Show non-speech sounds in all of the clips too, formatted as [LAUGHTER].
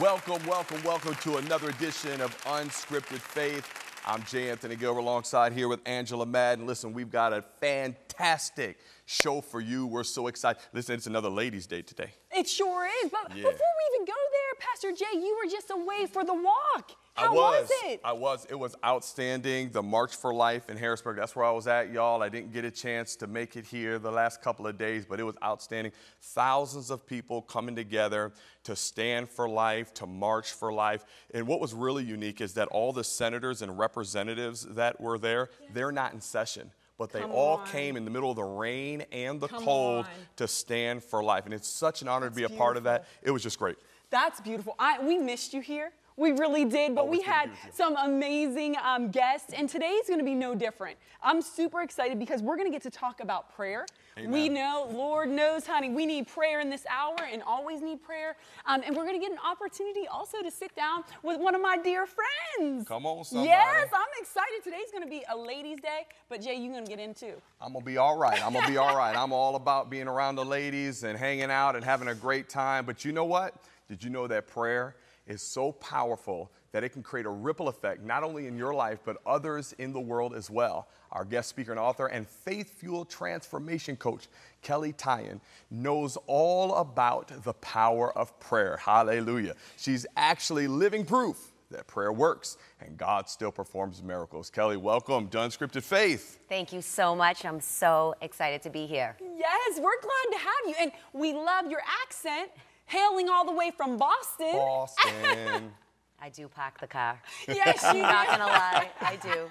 Welcome, welcome, welcome to another edition of Unscripted Faith. I'm Jay Anthony Gilbert alongside here with Angela Madden. Listen, we've got a fantastic show for you. We're so excited. Listen, it's another ladies' day today. It sure is. But Yeah. before we even go there, Pastor Jay, you were just away for the walk. How I was. it? I was. It was outstanding. The March for Life in Harrisburg. That's where I was at, y'all. I didn't get a chance to make it here the last couple of days, but it was outstanding. Thousands of people coming together to stand for life, to march for life. And what was really unique is that all the senators and representatives that were there, they're not in session. But they Come all on. came in the middle of the rain and the Come cold on. to stand for life. And it's such an honor to be a That's part of that. It was just great. That's beautiful. I, we missed you here. We really did, but Oh, we to had be with you. some amazing um, guests, and today's going to be no different. I'm super excited because we're going to get to talk about prayer. We know, Lord knows, honey, we need prayer in this hour and always need prayer. Um, and we're going to get an opportunity also to sit down with one of my dear friends. Come on, somebody. Yes, I'm excited. Today's going to be a ladies' day, but Jay, you're going to get in too. I'm gonna be all right. I'm gonna be all right. I'm all about being around the ladies and hanging out and having a great time. But you know what? Did you know that prayer is so powerful that it can create a ripple effect, not only in your life, but others in the world as well? Our guest speaker and author and faith fuel transformation coach, Kelley Tyan, knows all about the power of prayer. Hallelujah. She's actually living proof that prayer works and God still performs miracles. Kelley, welcome to Unscripted Faith. Thank you so much. I'm so excited to be here. Yes, we're glad to have you. And we love your accent, hailing all the way from Boston. Boston. [LAUGHS] I do pack the car. Yes, you I'm not gonna lie, I do.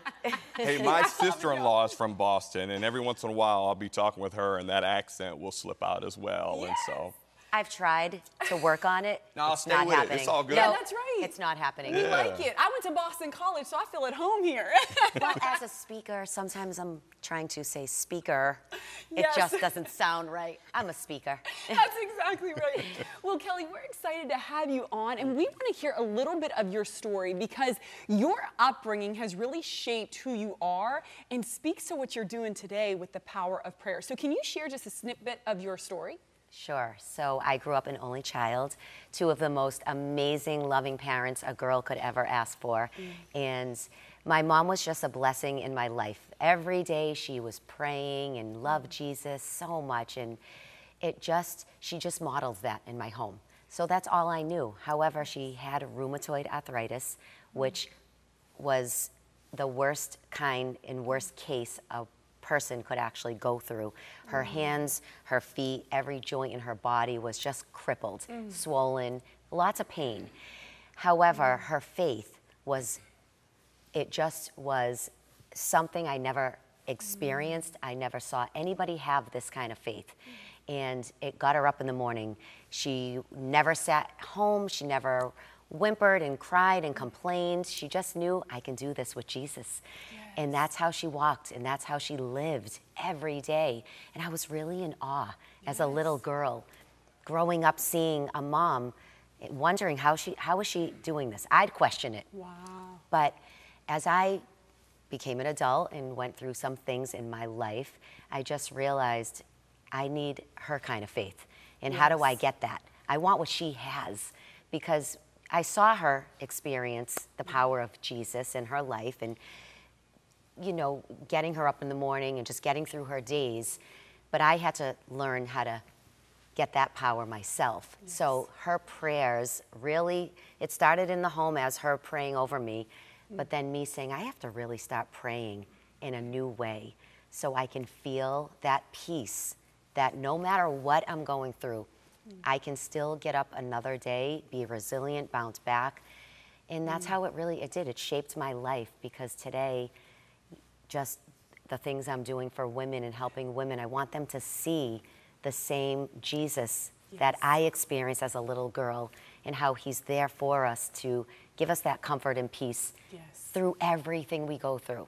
hey, [LAUGHS] my sister in law is from Boston, and every once in a while I'll be talking with her, and that accent will slip out as well. And so, I've tried to work on it. [LAUGHS] No, it's stay not with it. happening. It's all good. Yeah, No, that's right. It's not happening. We Yeah. like it. I went to Boston College, so I feel at home here. [LAUGHS] Well, as a speaker, sometimes I'm trying to say speaker. It Yes. just doesn't sound right. I'm a speaker. [LAUGHS] That's exactly right. Well, Kelley, we're excited to have you on, and we want to hear a little bit of your story because your upbringing has really shaped who you are and speaks to what you're doing today with the power of prayer. So, can you share just a snippet of your story? Sure. So I grew up an only child, two of the most amazing, loving parents a girl could ever ask for. Mm. And my mom was just a blessing in my life. Every day she was praying and loved mm. Jesus so much. And it just, she just modeled that in my home. So that's all I knew. However, she had rheumatoid arthritis, mm. which was the worst kind and worst case a person could actually go through. Her mm. hands, her feet, every joint in her body was just crippled, mm. swollen, lots of pain. However, mm. her faith was, it just was something I never experienced. I never saw anybody have this kind of faith. And it got her up in the morning. She never sat home. She never whimpered and cried and complained. She just knew I can do this with Jesus. And that's how she walked and that's how she lived every day. And I was really in awe as a little girl growing up seeing a mom eh, wondering how she how is she doing this? I'd question it. Wow. But as I became an adult and went through some things in my life, I just realized I need her kind of faith. And how do I get that? I want what she has because I saw her experience the power of Jesus in her life and you know, getting her up in the morning and just getting through her days. But I had to learn how to get that power myself. So her prayers really, it started in the home as her praying over me, mm. but then me saying, I have to really start praying in a new way so I can feel that peace that no matter what I'm going through, Mm-hmm. I can still get up another day, be resilient, bounce back. And that's mm. how it really it did. It shaped my life because today just the things I'm doing for women and helping women. I want them to see the same Jesus that I experienced as a little girl and how he's there for us to give us that comfort and peace Yes. through everything we go through.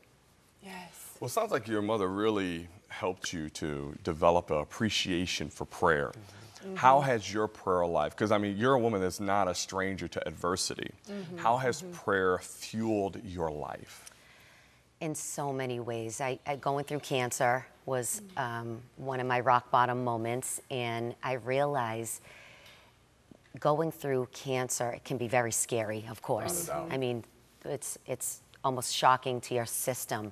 Yes. Well, it sounds like your mother really helped you to develop an appreciation for prayer. Mm-hmm. How has your prayer life, because I mean, you're a woman that's not a stranger to adversity. Mm-hmm. How has mm-hmm. prayer fueled your life? in so many ways. I, I going through cancer was mm. um, one of my rock bottom moments, and I realized going through cancer it can be very scary, of course. I mean, it's it's almost shocking to your system.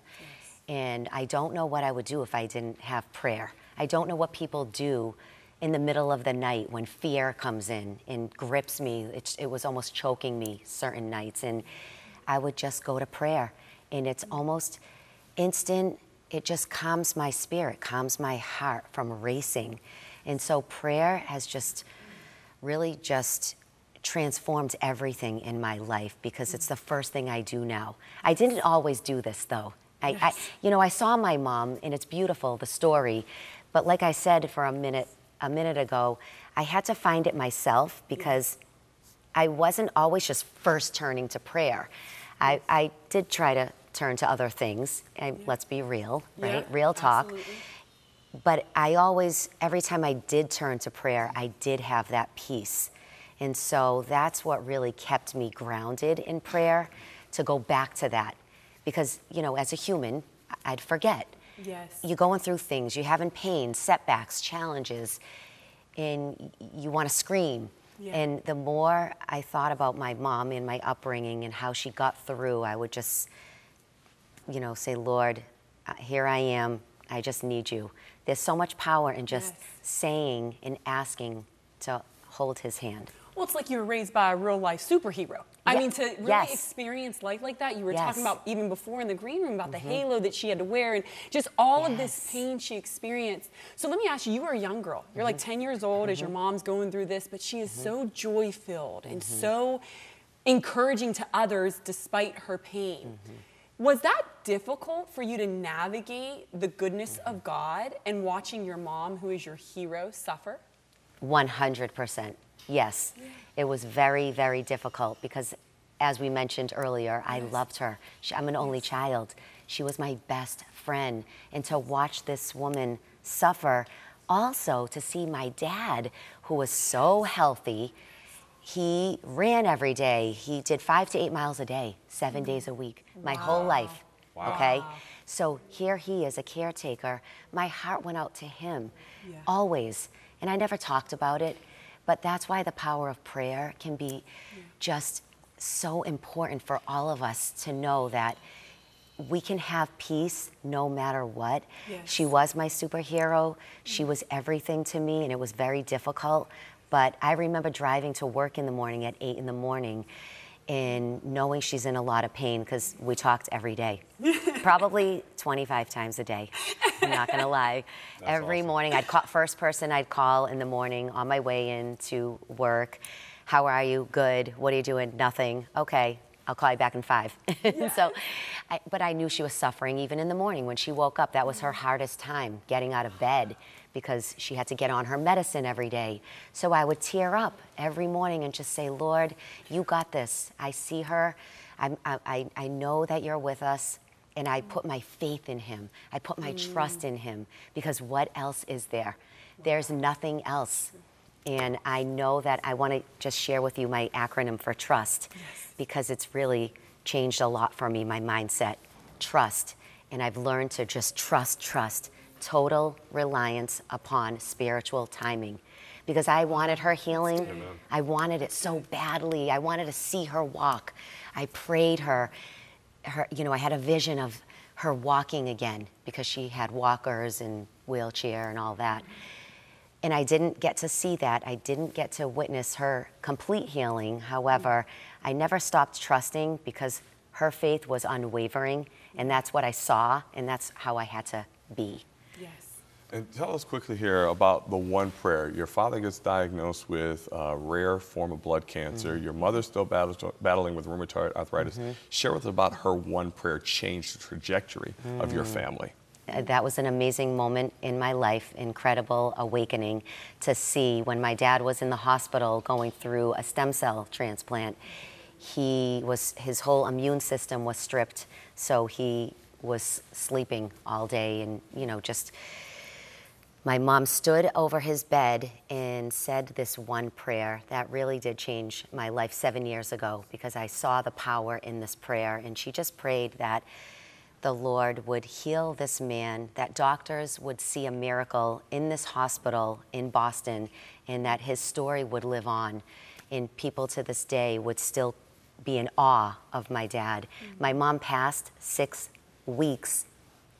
And I don't know what I would do if I didn't have prayer. I don't know what people do in the middle of the night when fear comes in and grips me. It, it was almost choking me certain nights. And I would just go to prayer. And it's almost instant, it just calms my spirit, calms my heart from racing. And so prayer has just really just transformed everything in my life because it's the first thing I do now. I didn't always do this though. I, I, you know, I saw my mom, and it's beautiful the story, but like I said for a minute, a minute ago, I had to find it myself because I wasn't always just first turning to prayer. I, I did try to turn to other things. And let's be real, right? Yeah, real talk. absolutely. But I always, every time I did turn to prayer, I did have that peace. And so that's what really kept me grounded in prayer to go back to that. Because, you know, as a human, I'd forget. Yes. You're going through things, you're having pain, setbacks, challenges, and you want to scream. Yeah. And the more I thought about my mom and my upbringing and how she got through, I would just you know, say, Lord, uh, here I am. I just need you. There's so much power in just Yes. saying and asking to hold his hand. Well, it's like you were raised by a real life superhero. I Ye- mean, to really yes. experience life like that, you were Yes. Mm-hmm. talking about even before in the green room about the halo that she had to wear and just all of this pain she experienced. So let me ask you, you were a young girl. You're like Mm-hmm. 10 years old as your mom's going through this, but she is so joy filled and Mm-hmm. so encouraging to others despite her pain. Mm-hmm. Was that difficult for you to navigate the goodness Mm-hmm. of God and watching your mom, who is your hero, suffer? 100%. Yes. It was very, very difficult because, as we mentioned earlier, I loved her. She, I'm an only child. She was my best friend. And to watch this woman suffer, also to see my dad, who was so healthy, he ran every day. He did five to eight miles a day, seven mm. days a week, my whole life. Okay? So here he is, a caretaker. My heart went out to him Yeah. always. And I never talked about it, but that's why the power of prayer can be just so important for all of us to know that we can have peace no matter what. Yes. She was my superhero. She was everything to me, and it was very difficult. But I remember driving to work in the morning at 8 in the morning and knowing she's in a lot of pain because we talked every day, [LAUGHS] probably 25 times a day. [LAUGHS] I'm not gonna lie. [LAUGHS] every awesome. morning, I'd call first person I'd call in the morning on my way in to work. How are you? Good. What are you doing? Nothing. Okay. I'll call you back in five. [LAUGHS] so, I, but I knew she was suffering even in the morning when she woke up. That was her hardest time getting out of bed because she had to get on her medicine every day. So I would tear up every morning and just say, Lord, you got this. I see her. I'm, I, I, I know that you're with us. And I put my faith in him. I put my trust in him because what else is there? There's nothing else. And I know that I want to just share with you my acronym for trust because it's really changed a lot for me, my mindset. Trust. And I've learned to just trust, trust, total reliance upon spiritual timing. Because I wanted her healing. I wanted it so badly. I wanted to see her walk. I prayed her, her, you know, I had a vision of her walking again because she had walkers and wheelchair and all that. And I didn't get to see that. I didn't get to witness her complete healing. However, I never stopped trusting because her faith was unwavering. And that's what I saw, and that's how I had to be. Yes. And tell us quickly here about the one prayer. Your father gets diagnosed with a rare form of blood cancer. Mm-hmm. Your mother's still battles, battling with rheumatoid arthritis. Mm-hmm. Share with us about her one prayer changed the trajectory of your mm. family. Uh, That was an amazing moment in my life, incredible awakening to see when my dad was in the hospital going through a stem cell transplant. He was his whole immune system was stripped, so he was sleeping all day and you know just my mom stood over his bed and said this one prayer that really did change my life seven years ago because I saw the power in this prayer. And she just prayed that the Lord would heal this man, that doctors would see a miracle in this hospital in Boston, and that his story would live on. and people to this day would still be in awe of my dad. Mm. My mom passed six weeks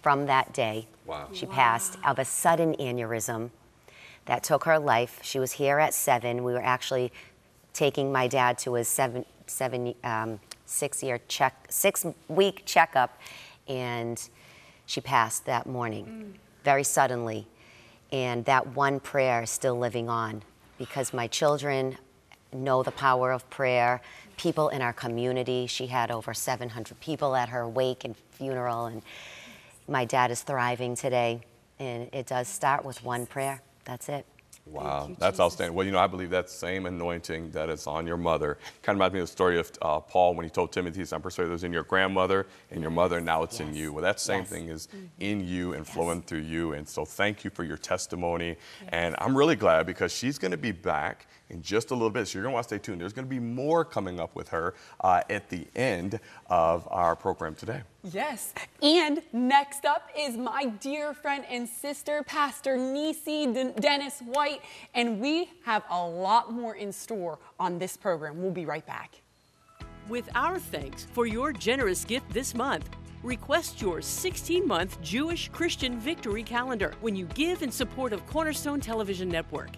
from that day. Wow. She passed of a sudden aneurysm that took her life. She was here at seven. We were actually taking my dad to his seven, seven, um, six year check, six week checkup, and she passed that morning, very suddenly. And that one prayer is still living on because my children know the power of prayer. People in our community, she had over 700 people at her wake and funeral, and my dad is thriving today. And it does start with one prayer. That's it. Wow, you, that's Jesus. outstanding. Well, you know, I believe that same anointing that is on your mother kind of reminds me of the story of uh, Paul when he told Timothy, I'm persuaded it was in your grandmother and your mother, and now it's in you. Well, that same Yes. thing is in you and flowing through you. And so thank you for your testimony. And I'm really glad because she's going to be back in just a little bit. So you're going to want to stay tuned. There's going to be more coming up with her uh, at the end of our program today. Yes. And next up is my dear friend and sister, Pastor Niecy Den- Dennis White. And we have a lot more in store on this program. We'll be right back. With our thanks for your generous gift this month, request your 16 month Jewish Christian Victory Calendar when you give in support of Cornerstone Television Network.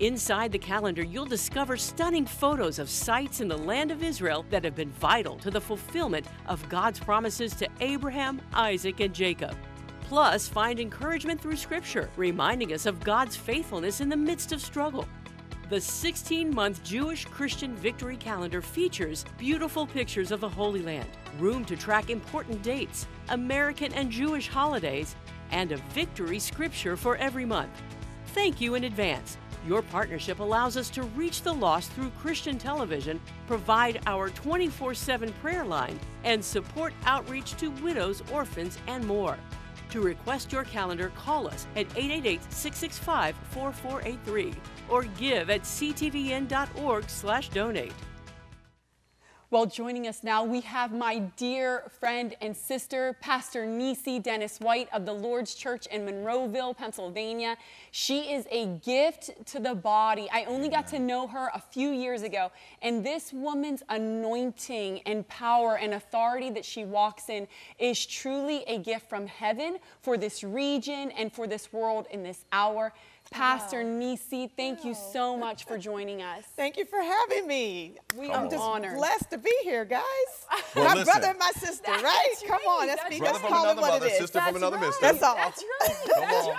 Inside the calendar, you'll discover stunning photos of sites in the land of Israel that have been vital to the fulfillment of God's promises to Abraham, Isaac, and Jacob. Plus, find encouragement through Scripture, reminding us of God's faithfulness in the midst of struggle. The 16 month Jewish Christian Victory Calendar features beautiful pictures of the Holy Land, room to track important dates, American and Jewish holidays, and a victory scripture for every month. Thank you in advance. Your partnership allows us to reach the lost through Christian television, provide our 24 7 prayer line, and support outreach to widows, orphans, and more. To request your calendar, call us at 888 665 4483 or give at ctvn.org/slash donate. Well, joining us now, we have my dear friend and sister, Pastor Niecy Dennis White of the Lord's Church in Monroeville, Pennsylvania. She is a gift to the body. I only got to know her a few years ago, and this woman's anointing and power and authority that she walks in is truly a gift from heaven for this region and for this world in this hour. Pastor Niecy, thank you so much for joining us. [LAUGHS] Thank you for having me. We I'm are just honored. blessed to be here, guys. [LAUGHS] Well, my listen. brother and my sister, That's right? right, Come on, let's that's be right. let's Brother call it what mother, it is. sister from That's another right. mister. That's all. That's right. Come on.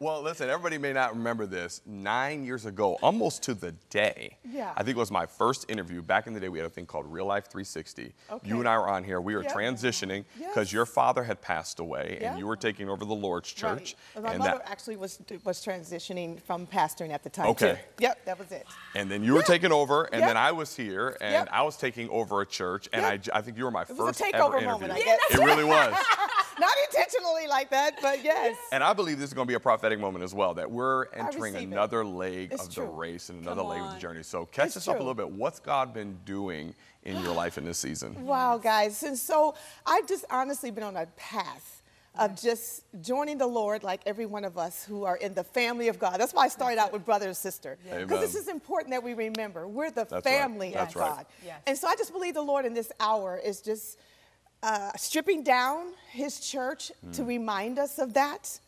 Well, listen, everybody may not remember this. Nine years ago, almost to the day, Yeah. I think it was my first interview. Back in the day, we had a thing called Real Life 360. Okay. You and I were on here. We were Yep. transitioning because Yes. your father had passed away Yeah. and you were taking over the Lord's church. Right. My And, mother that, actually was was transitioning from pastoring at the time. Okay. Too. Yep, that was it. and then you were Yeah. taking over, and Yep. then I was here, and Yep. I was taking over a church, and Yep. I I, think you were my was a first takeover ever moment, I guess. It really was. [LAUGHS] [LAUGHS] Not intentionally like that, but yes. And I believe this is going to be a prophetic moment as well, that we're entering receive it. another leg It's of true. the race and another leg of the journey. So catch It's us up a little bit. What's God been doing in your life in this season? Wow, guys. And so I've just honestly been on a path of just joining the Lord like every one of us who are in the family of God. That's why I started out with brother and sister. Because Amen. this is important that we remember we're the That's right. family That's of right. God. Yes. And so I just believe the Lord in this hour is just uh, stripping down his church to Mm. remind us of that.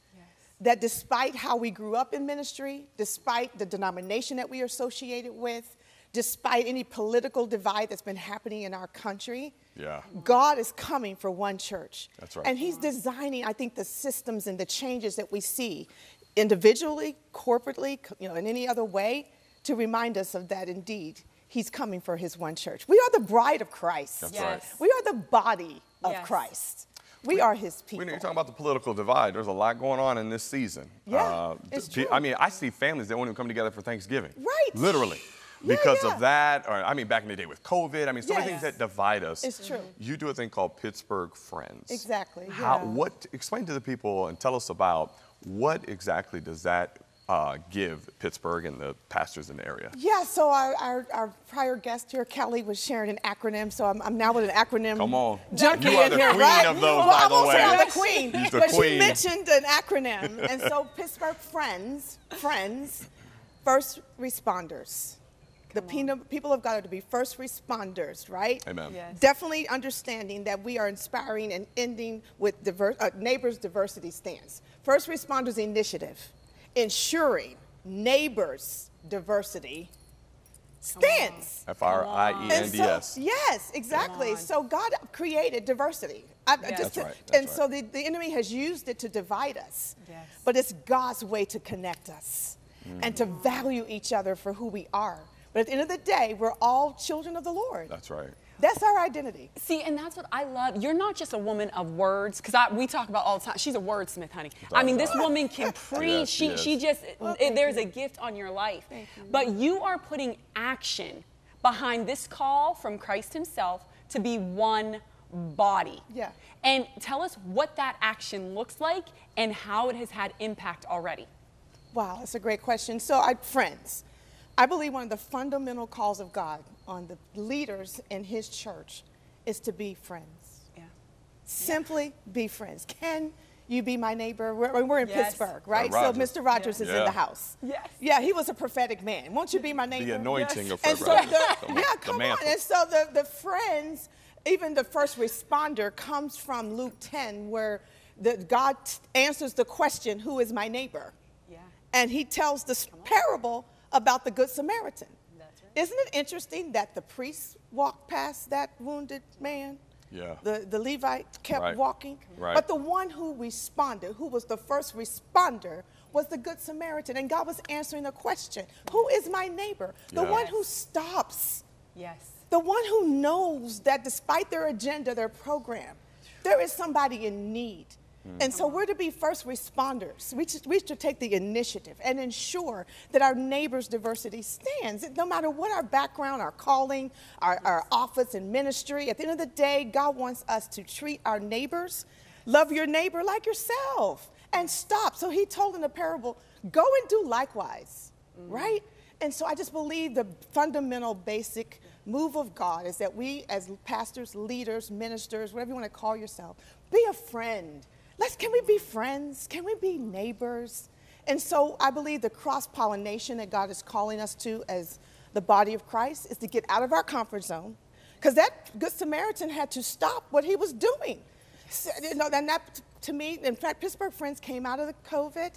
That despite how we grew up in ministry, despite the denomination that we are associated with, despite any political divide that's been happening in our country, Yeah. God is coming for one church. That's right. And He's designing, I think, the systems and the changes that we see individually, corporately, you know, in any other way to remind us of that indeed. He's coming for his one church. We are the bride of Christ. That's Yes. right. We are the body of Yes. Christ. We are his people. know you're talking about the political divide. There's a lot going on in this season. Yeah, uh, it's pe- true. I mean, I see families that won't even come together for Thanksgiving. Right. Literally. Yeah, Because yeah. of that, or I mean, back in the day with COVID, I mean, so many things that divide us. It's true. You do a thing called Pittsburgh Friends. Exactly, How? yeah. What? Explain to the people and tell us about what exactly does that uh, give Pittsburgh and the pastors in the area? Yeah, so our, our, our prior guest here, Kelley, was sharing an acronym, so I'm, I'm now with an acronym. Come on. Junkie You are in the here, queen right? of those, well, by I the won't say. I'm the queen, the but queen. she mentioned an acronym, and so [LAUGHS] Pittsburgh Friends, Friends, First Responders. The pena- people of God are to be first responders, right? Amen. Yes. Definitely understanding that we are inspiring and ending with diver- uh, neighbors diversity stance. First responders initiative, ensuring neighbors diversity stance. F R I E N And D so, yes, exactly. So God created diversity. I, I Yes. just, That's right, that's and so the, the enemy has used it to divide us. Yes. But it's God's way to connect us and to value each other for who we are. But at the end of the day, we're all children of the Lord. That's right. That's our identity. See, and that's what I love. You're not just a woman of words, because we talk about all the time. She's a wordsmith, honey. I mean, this woman can [LAUGHS] preach. Yes, she she, she just, Well, it- there's you. a gift on your life. Thank you. But you are putting action behind this call from Christ Himself to be one body. Yeah. And tell us what that action looks like and how it has had impact already. Wow, that's a great question. So, I, friends, I believe one of the fundamental calls of God on the leaders in His church is to be friends. Yeah. Simply be friends. Can you be my neighbor? We're, we're in Yes. Pittsburgh, right? Uh, so Mr. Rogers is in the house. Yes. Yeah, he was a prophetic man. Won't you be my neighbor? The anointing of And Fred so Rogers. the, The- yeah, the come on. And so the, the friends, even the first responder comes from Luke 10, where the, God answers the question, Who is my neighbor? Yeah. And he tells this parable about the Good Samaritan. That's right. Isn't it interesting that the priest walked past that wounded man? Yeah. The, the Levite kept Right. walking. Right. But the one who responded, who was the first responder, was the Good Samaritan. And God was answering the question Who is my neighbor? The Yeah. one who stops. Yes. The one who knows that despite their agenda, their program, there is somebody in need. Mm. And so we're to be first responders. We should, we should take the initiative and ensure that our neighbors' diversity stands. No matter what our background, our calling, our, our office and ministry, at the end of the day, God wants us to treat our neighbors, love your neighbor like yourself, and stop. So he told in the parable, go and do likewise, mm. right? And so I just believe the fundamental basic move of God is that we, as pastors, leaders, ministers, whatever you want to call yourself, be a friend. Let's, can we be friends? Can we be neighbors? And so I believe the cross pollination that God is calling us to as the body of Christ is to get out of our comfort zone. Because that Good Samaritan had to stop what he was doing. So, you know, and that to me, in fact, Pittsburgh Friends came out of the COVID.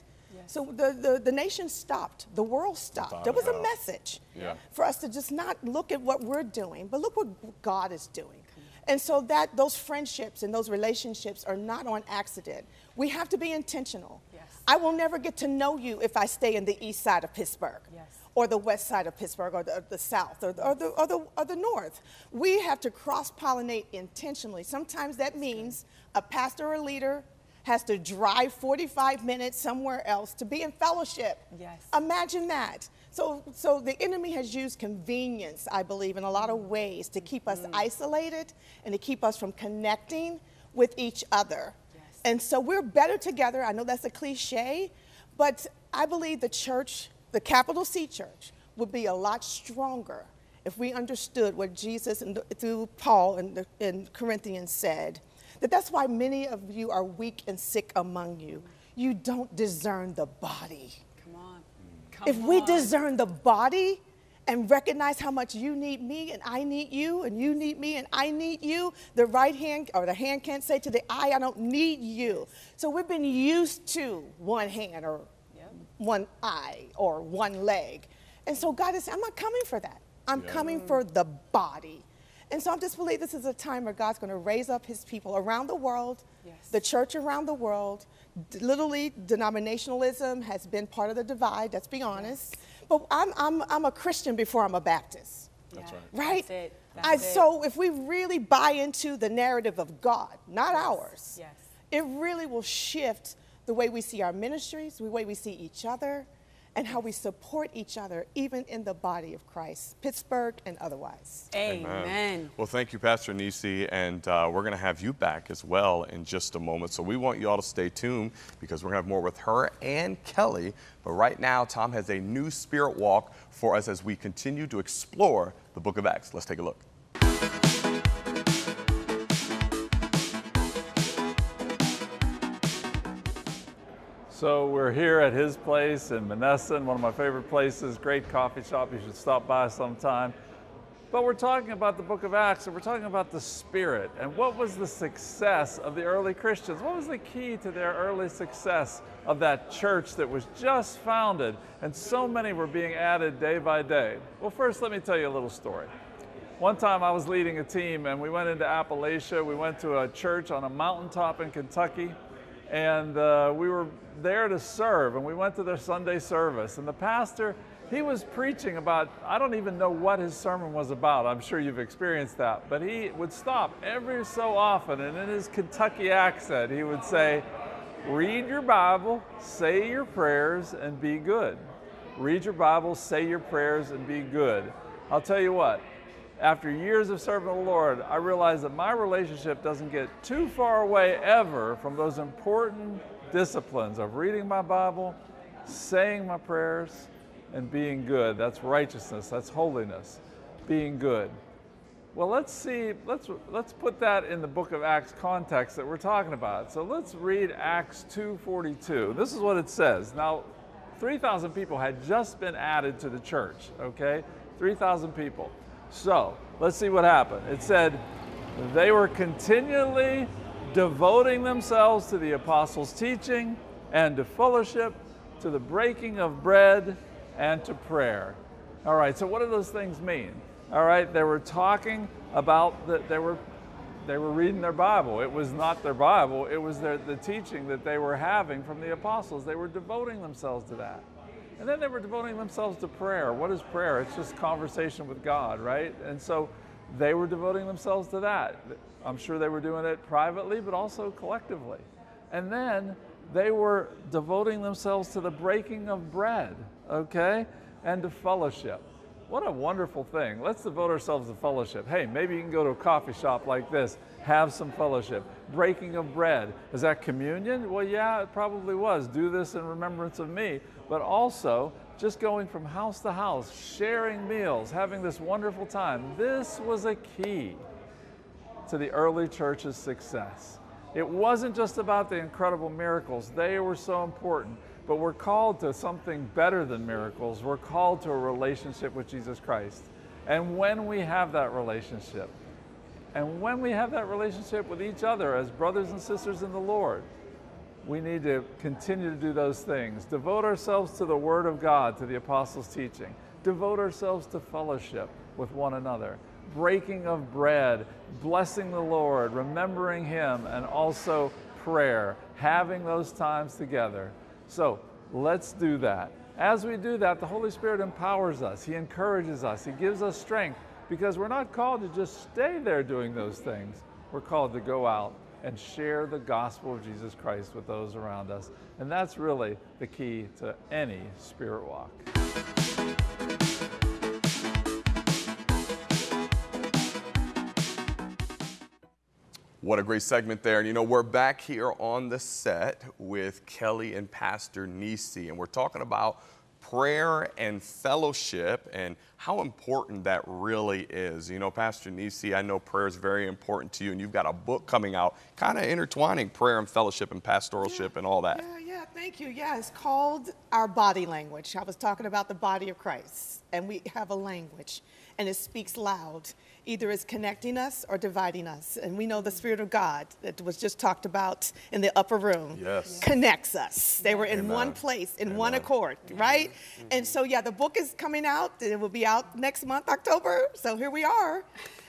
So the, the, the nation stopped, the world stopped. Without There was a message Yeah. for us to just not look at what we're doing, but look what God is doing. And so that those friendships and those relationships are not on accident. We have to be intentional. Yes. I will never get to know you if I stay in the east side of Pittsburgh. Yes. Or the west side of Pittsburgh, or the, or the south, or the, or, the, or, the, or the north. We have to cross pollinate intentionally. Sometimes that means a pastor or leader has to drive 45 minutes somewhere else to be in fellowship. Yes. Imagine that. So, so the enemy has used convenience, I believe, in a lot of ways to keep us mm-hmm. isolated and to keep us from connecting with each other. Yes. And so we're better together. I know that's a cliche, but I believe the church, the capital C church, would be a lot stronger if we understood what Jesus and through Paul in, the, in Corinthians said. That that's why many of you are weak and sick among you. You don't discern the body. Come on. If we discern the body and recognize how much you need me and I need you and you need me and I need you, the right hand or the hand can't say to the eye, I don't need you. So we've been used to one hand or Yep. one eye or one leg. And so God is saying, I'm not coming for that. I'm coming for the body. And so I just believe this is a time where God's going to raise up his people around the world, Yes. the church around the world. D- Literally, denominationalism has been part of the divide, let's be honest. But I'm, I'm, I'm a Christian before I'm a Baptist. That's Yeah. right. Right? That's it. I, That's it. so if we really buy into the narrative of God, not ours, Yes. it really will shift the way we see our ministries, the way we see each other, and how we support each other, even in the body of Christ, Pittsburgh and otherwise. Amen. Well, thank you, Pastor Niecy, and uh, we're going to have you back as well in just a moment. So we want you all to stay tuned because we're going to have more with her and Kelley. But right now, Tom has a new spirit walk for us as we continue to explore the book of Acts. Let's take a look. So we're here at his place in Monessen, one of my favorite places, great coffee shop. You should stop by sometime. But we're talking about the book of Acts and we're talking about the Spirit and what was the success of the early Christians? What was the key to their early success of that church that was just founded and so many were being added day by day? Well, first, let me tell you a little story. One time I was leading a team and we went into Appalachia. We went to a church on a mountaintop in Kentucky and uh, we were there to serve and we went to their Sunday service and the pastor he was preaching about, I don't even know what his sermon was about. I'm sure you've experienced that. But he would stop every so often, and in his Kentucky accent, he would say, Read your Bible, say your prayers, and be good. Read your Bible, say your prayers, and be good. I'll tell you what, after years of serving the Lord, I realized that my relationship doesn't get too far away ever from those important disciplines of reading my Bible, saying my prayers, and being good. That's righteousness, that's holiness, being good. Well, let's see, let's, let's put that in the book of Acts context that we're talking about. So let's read Acts 2.42. This is what it says. Now, 3,000 people had just been added to the church, okay? 3,000 people. So let's see what happened. It said, they were continually devoting themselves to the apostles' teaching and to fellowship, to the breaking of bread and to prayer. All right, so what do those things mean? All right, they were talking about that they were they were reading their Bible. It was not their Bible, it was their, the teaching that they were having from the apostles. They were devoting themselves to that. And then they were devoting themselves to prayer. What is prayer? It's just conversation with God, right? And so they were devoting themselves to that. I'm sure they were doing it privately, but also collectively. And then they were devoting themselves to the breaking of bread, okay, and to fellowship. What a wonderful thing. Let's devote ourselves to fellowship. Hey, maybe you can go to a coffee shop like this, have some fellowship. Breaking of bread. Is that communion? Well, yeah, it probably was. Do this in remembrance of me. But also, just going from house to house, sharing meals, having this wonderful time. This was a key to the early church's success. It wasn't just about the incredible miracles, they were so important, but we're called to something better than miracles. We're called to a relationship with Jesus Christ. And when we have that relationship, and when we have that relationship with each other as brothers and sisters in the Lord, we need to continue to do those things. Devote ourselves to the Word of God, to the Apostles' teaching. Devote ourselves to fellowship with one another breaking of bread, blessing the Lord, remembering Him, and also prayer, having those times together. So let's do that. As we do that, the Holy Spirit empowers us, He encourages us, He gives us strength because we're not called to just stay there doing those things. We're called to go out and share the gospel of Jesus Christ with those around us. And that's really the key to any spirit walk. What a great segment there. And you know, we're back here on the set with Kelley and Pastor Niecy, and we're talking about prayer and fellowship and how important that really is. You know, Pastor Niecy, I know prayer is very important to you, and you've got a book coming out kind of intertwining prayer and fellowship and pastoralship yeah, and all that. Yeah, yeah, thank you. Yeah, it's called Our Body Language. I was talking about the body of Christ, and we have a language, and it speaks loud either is connecting us or dividing us. And we know the Spirit of God that was just talked about in the upper room yes. connects us. They were in Amen. one place, in Amen. one accord, right? Mm-hmm. And so, yeah, the book is coming out. It will be out next month, October. So here we are.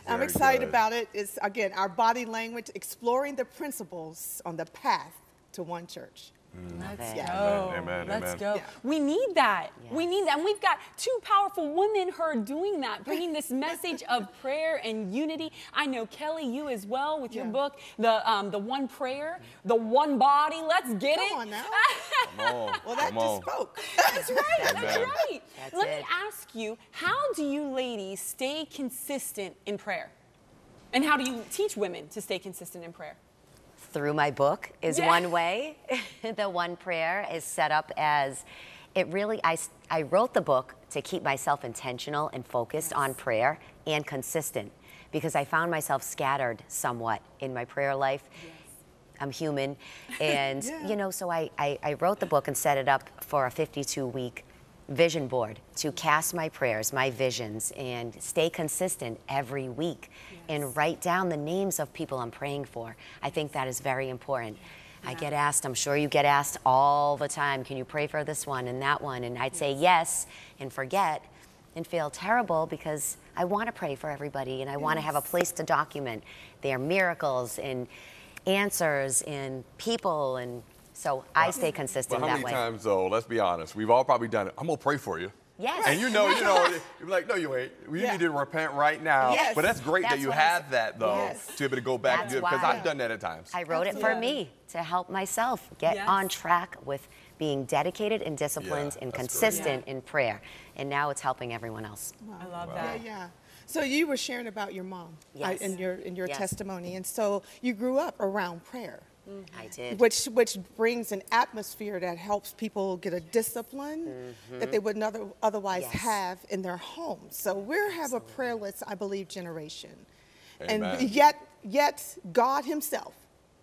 Very I'm excited good. about it. It's, again, our body language, exploring the principles on the path to one church. Let's go. Amen, Let's amen. go. Yeah. We need that. Yes. We need that. And we've got two powerful women who are doing that, bringing this message of [LAUGHS] prayer and unity. I know Kelley, you as well, with your yeah. book, the um, the one prayer, the one body. Let's get Come it. On now. [LAUGHS] Come on. Well, that Come just on. spoke. That's right. That's right. That's Let it. me ask you, how do you ladies stay consistent in prayer? And how do you teach women to stay consistent in prayer? Through my book is yeah. one way. [LAUGHS] the one prayer is set up as it really, I, I wrote the book to keep myself intentional and focused yes. on prayer and consistent because I found myself scattered somewhat in my prayer life. Yes. I'm human. [LAUGHS] And, Yeah. you know, so I, I, I wrote the book and set it up for a 52 week vision board to cast my prayers, my visions, and stay consistent every week and write down the names of people I'm praying for. I think that is very important. I get asked, I'm sure you get asked all the time, can you pray for this one and that one? And I'd say yes and forget and feel terrible because I want to pray for everybody and I want to have a place to document their miracles and answers and people and so I stay consistent But how that many way. times, though, let's be honest, we've all probably done it. I'm going to pray for you. Yes. And you know, you know, [LAUGHS] you're like, no, you ain't. You Yeah. need to repent right now. Yes. But that's great that you have that, though, Yes. to be able to go back and do it. Because I've done that at times. I wrote it for Absolutely. me to help myself get Yes. on track with being dedicated and disciplined Yeah, and that's great. consistent in prayer. And now it's helping everyone else. I love Yeah, that. yeah. yeah. So you were sharing about your mom uh, Yes. in your in your Yes. testimony, and so you grew up around prayer, I did. which which brings an atmosphere that helps people get a discipline that they would not other, otherwise Mm-hmm. Yes. have in their homes. So we have a prayerless, I believe, generation, Amen. and yet yet God Himself,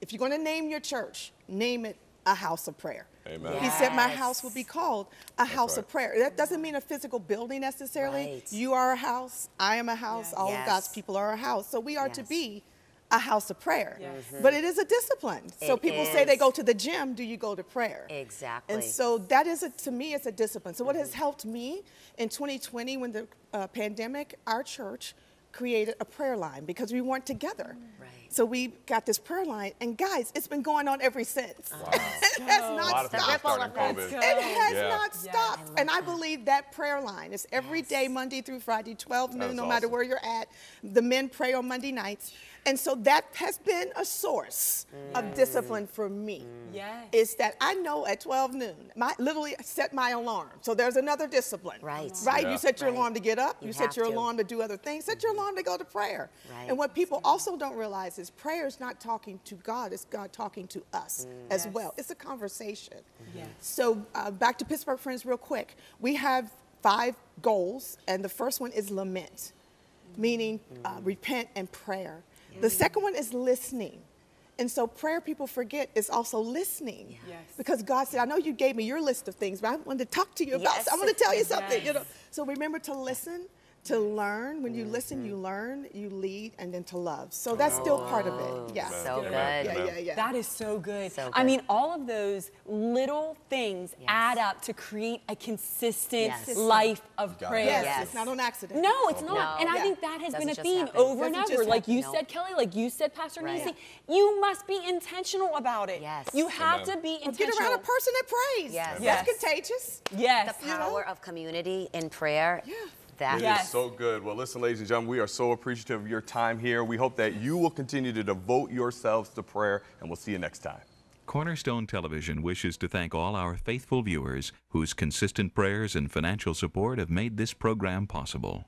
if you're going to name your church, name it a house of prayer. Amen. He said, My house will be called a house of prayer. That doesn't mean a physical building necessarily. Right. You are a house, I am a house, all Yes. of God's people are a house. So we are to be a house of prayer. Yes. But it is a discipline. So It people say they go to the gym, do you go to prayer? Exactly. And so that is, a, to me, it's a discipline. So what has helped me in 2020 when the uh, pandemic, our church created a prayer line because we weren't together. Right. So we got this prayer line, and guys, it's been going on ever since. [LAUGHS] it has not lot of people stopped. started It has Yeah. not Yes. stopped. I and I that. believe that prayer line is every day, Monday through Friday, 12 noon, is no matter where you're at. The men pray on Monday nights. And so that has been a source of mm. discipline for me. Mm. Yes. Is that I know at 12 noon, my literally set my alarm. So there's another discipline. Right. Right? Yeah. You set your Right. alarm to get up, you, You set your to. alarm to do other things, set your mm-hmm. alarm to go to prayer. Right. And what people also don't realize is prayer is not talking to God, it's God talking to us mm. as Yes. well. It's a conversation. Mm-hmm. Yes. So uh, back to Pittsburgh Friends, real quick. We have five goals, and the first one is lament, meaning uh, repent and prayer. The mm-hmm. second one is listening. And so prayer people forget is also listening. Yes. Because God said, I know you gave me your list of things, but I wanted to talk to you about Yes. I want to tell you something, you know. So remember to listen, to learn. When you listen, you mm-hmm. learn, you lead, and then to love. So that's oh, still part of it. Yeah. So good. Yeah, yeah, yeah. That is so good. So I mean, all of those little things Yes. add up to create a consistent Yes. life of prayer. yes, Yes. it's not on accident. No, it's not. No. And I Yeah. think that has been Doesn't a theme happen. over and Doesn't over. Like you happen. said, Kelley, like you said, Pastor Right. Nancy, you must be intentional about it. Yes. You have Amen. to be Or intentional. get around a person that prays. Yes. Yes. That's contagious. Yes. the power of community in prayer. Yeah. That It is Yes. so good. Well, listen, ladies and gentlemen, we are so appreciative of your time here. We hope that you will continue to devote yourselves to prayer, and we'll see you next time. Cornerstone Television wishes to thank all our faithful viewers whose consistent prayers and financial support have made this program possible.